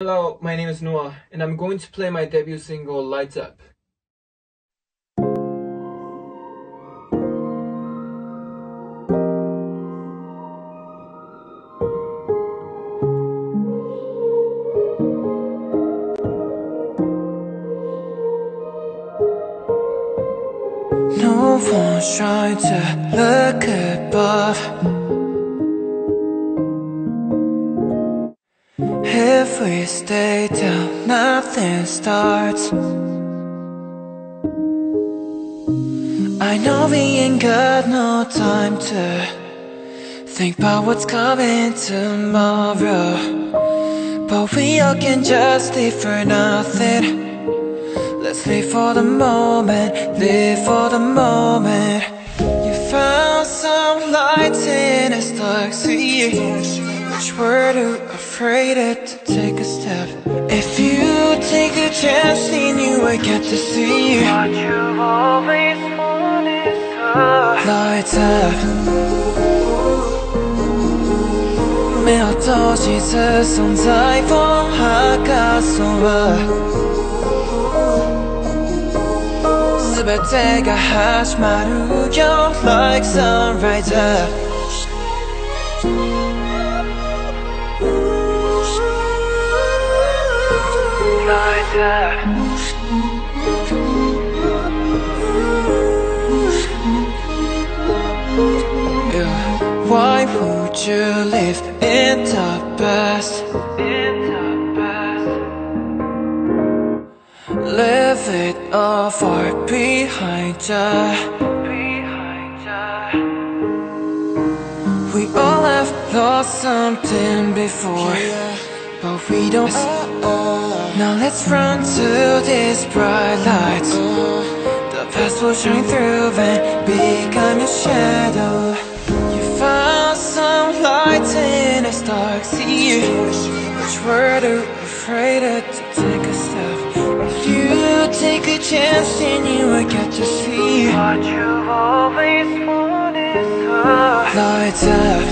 Hello, my name is NOA, and I'm going to play my debut single, Lights Up. No one's trying to look above If we stay down, nothing starts. I know we ain't got no time to Think about what's coming tomorrow. But we all can just live for nothing. Let's live for the moment, live for the moment. You found some light in a dark sea But you were too afraid to take a step If you take a chance, then you will get to see What you've always wanted to Lights up 没有多几次送在风下告诉我全てが始まるよ Like sunrise Lights Yeah. Why would you live in the past? In the past Leave it all far behind us Behind us We all have lost something before But we don't Now let's run to these bright lights. The past will shine through and become your shadow. You found some light in a dark sea. You were too afraid to take a step? If you take a chance then you will get to see. What you've always wanted Lights up